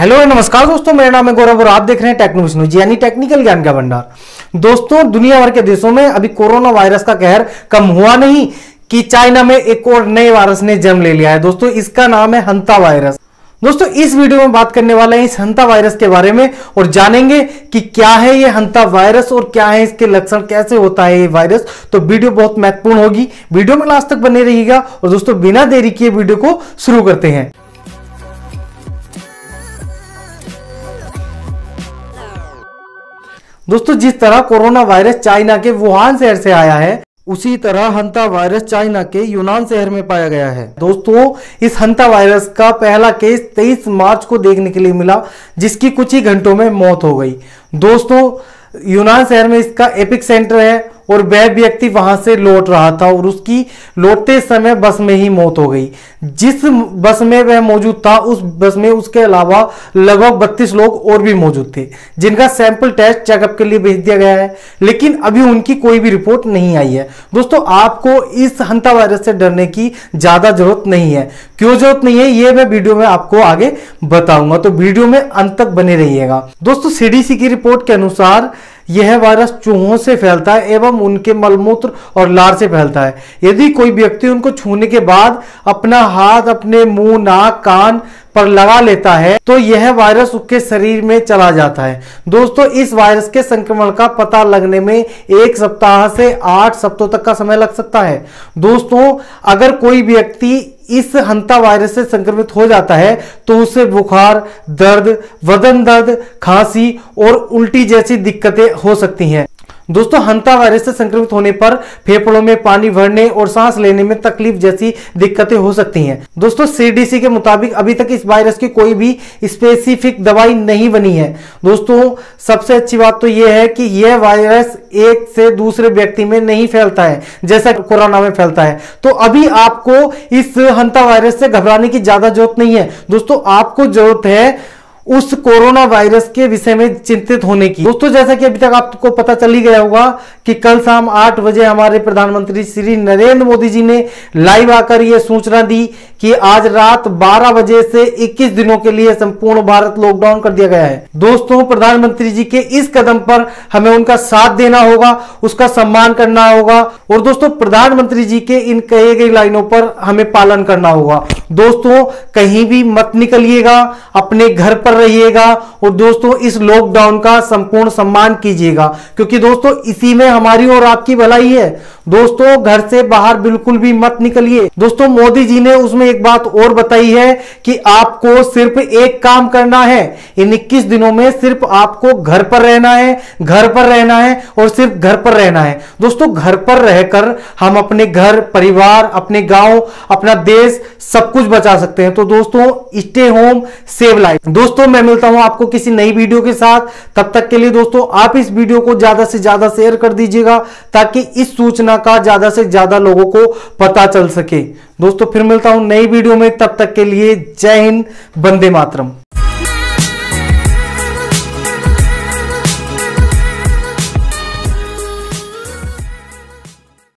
Hello नमस्कार दोस्तों, मेरा नाम है गौरव और आप देख रहे हैं टेक्नोलॉजी न्यूज़ यानी टेक्निकल ज्ञान का भंडार। दोस्तों, दुनिया भर के देशों में अभी कोरोना वायरस का कहर कम हुआ नहीं कि चाइना में एक और नए वायरस ने जन्म ले लिया है। दोस्तों, इसका नाम है हंता वायरस। दोस्तों, इस वीडियो में बात करने वाले हैं इस हंता वायरस के बारे में और जानेंगे कि क्या है ये हंता वायरस और क्या है इसके लक्षण, कैसे होता है ये वायरस। तो वीडियो बहुत महत्वपूर्ण होगी। वीडियो में लास्ट तक बने रहिएगा और दोस्तों, बिना देरी किए वीडियो को शुरू करते हैं। दोस्तों, जिस तरह कोरोना वायरस चाइना के वुहान शहर से आया है, उसी तरह हंता वायरस चाइना के यूनान शहर में पाया गया है। दोस्तों, इस हंता वायरस का पहला केस 23 मार्च को देखने के लिए मिला, जिसकी कुछ ही घंटों में मौत हो गई। दोस्तों, यूनान शहर में इसका एपिक सेंटर है और वह व्यक्ति वहाँ से लौट रहा था और उसकी लौटते समय बस में ही मौत हो गई। जिस बस में वह मौजूद था, उस बस में उसके अलावा लगभग बत्तीस लोग और भी मौजूद थे, जिनका सैंपल टेस्ट चेकअप के लिए भेज दिया गया है, लेकिन अभी उनकी कोई भी रिपोर्ट नहीं आई है। दोस्तों, आपको इस हंता वायरस से डरने की ज़्यादा ज़रूरत नहीं है। क्यों ज़रूरत नहीं है, ये मैं वीडियो में आपको आगे बताऊँगा। तो वीडियो में अंत तक बने रहिएगा। दोस्तों सीडीसी की रिपोर्ट के अनुसार यह वायरस चूहों से फैलता है एवं उनके मलमूत्र और लार से फैलता है। यदि कोई व्यक्ति उनको छूने के बाद अपना हाथ, अपने मुँह, नाक, कान पर लगा लेता है तो यह वायरस उसके शरीर में चला जाता है। दोस्तों, इस वायरस के संक्रमण का पता लगने में एक सप्ताह से आठ सप्ताह तक का समय लग सकता है। दोस्तों, अगर कोई व्यक्ति इस हंता वायरस से संक्रमित हो जाता है तो उसे बुखार, दर्द वदन दर्द, खांसी और उल्टी जैसी दिक्कतें हो सकती हैं। दोस्तों, हंता वायरस से संक्रमित होने पर फेफड़ों में पानी भरने और सांस लेने में तकलीफ़ जैसी दिक्कतें हो सकती हैं। दोस्तों सीडीसी के मुताबिक अभी तक इस वायरस की कोई भी स्पेसिफिक दवाई नहीं बनी है। दोस्तों, सबसे अच्छी बात तो यह है कि यह वायरस एक से दूसरे व्यक्ति में नहीं फैलता है, जैसा कोरोना में फैलता है। तो अभी आपको इस हंता वायरस से घबराने की ज़्यादा ज़रूरत नहीं है। दोस्तों, आपको ज़रूरत है उस कोरोना वायरस के विषय में चिंतित होने की। दोस्तों, जैसा कि अभी तक आपको पता चल ही गया होगा कि कल शाम आठ बजे हमारे प्रधानमंत्री श्री नरेंद्र मोदी जी ने लाइव आकर यह सूचना दी कि आज रात 12 बजे से 21 दिनों के लिए संपूर्ण भारत लॉकडाउन कर दिया गया है। दोस्तों, प्रधानमंत्री जी के इस कदम पर हमें उनका साथ देना होगा, उसका सम्मान करना होगा और दोस्तों, प्रधानमंत्री जी के इन कहे गई लाइनों पर हमें पालन करना होगा। दोस्तों, कहीं भी मत निकलिएगा, अपने घर पर रहिएगा और दोस्तों, इस लॉकडाउन का संपूर्ण सम्मान कीजिएगा। क्योंकि दोस्तों, इसी में हमारी और आपकी भलाई है। दोस्तों, घर से बाहर बिल्कुल भी मत निकलिए। दोस्तों, मोदी जी ने उसमें एक बात और बताई है कि आपको सिर्फ़ एक काम करना है। इन 21 दिनों में सिर्फ़ आपको घर पर रहना है, घर पर रहना है और सिर्फ़ घर पर रहना है। दोस्तों, घर पर रहकर हम अपने घर, परिवार, अपने गाँव, अपना देश सब कुछ बचा सकते हैं। तो दोस्तों स्टे होम सेव लाइफ दोस्तों मैं मिलता हूँ आपको किसी नई वीडियो के साथ। तब तक के लिए दोस्तों, आप इस वीडियो को ज़्यादा से ज़्यादा शेयर कर दीजिएगा, ताकि इस सूचना का ज़्यादा से ज़्यादा लोगों को पता चल सके। दोस्तों, फिर मिलता हूँ नई वीडियो में। तब तक के लिए जय हिंद बंदे मातरम।